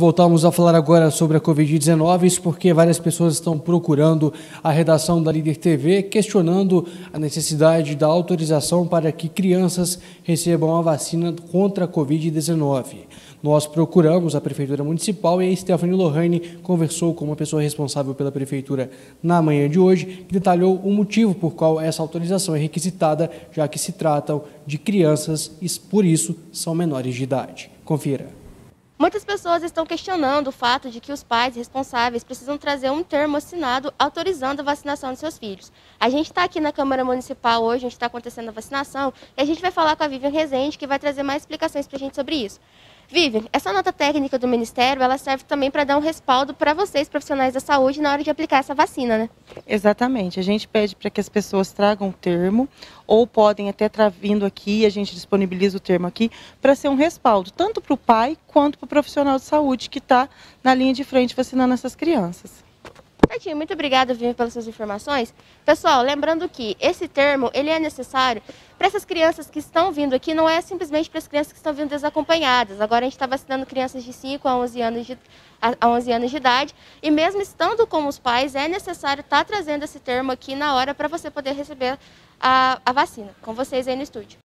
Voltamos a falar agora sobre a Covid-19, isso porque várias pessoas estão procurando a redação da Líder TV, questionando a necessidade da autorização para que crianças recebam a vacina contra a Covid-19. Nós procuramos a Prefeitura Municipal e a Stephanie Lohane conversou com uma pessoa responsável pela Prefeitura na manhã de hoje, que detalhou o motivo por qual essa autorização é requisitada, já que se tratam de crianças e, por isso, são menores de idade. Confira. Muitas pessoas estão questionando o fato de que os pais responsáveis precisam trazer um termo assinado autorizando a vacinação de seus filhos. A gente está aqui na Câmara Municipal hoje, onde está acontecendo a vacinação, e a gente vai falar com a Vivian Rezende, que vai trazer mais explicações para a gente sobre isso. Vivian, essa nota técnica do Ministério, ela serve também para dar um respaldo para vocês, profissionais da saúde, na hora de aplicar essa vacina, né? Exatamente. A gente pede para que as pessoas tragam o termo, ou podem até estar vindo aqui, a gente disponibiliza o termo aqui, para ser um respaldo, tanto para o pai quanto para o profissional de saúde que está na linha de frente vacinando essas crianças. Certinho, muito obrigada, Vivi, pelas suas informações. Pessoal, lembrando que esse termo, ele é necessário para essas crianças que estão vindo aqui, não é simplesmente para as crianças que estão vindo desacompanhadas. Agora a gente está vacinando crianças de 5 a 11 anos de, a 11 anos de idade, e mesmo estando com os pais, é necessário estar tá trazendo esse termo aqui na hora para você poder receber a, a vacina, com vocês aí no estúdio.